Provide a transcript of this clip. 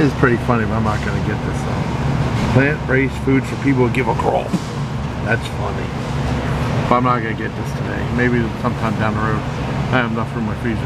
This is pretty funny, but I'm not gonna get this though. Plant-based food for people who give a crawl. That's funny. But I'm not gonna get this today. Maybe sometime down the road. I have enough room in my freezer.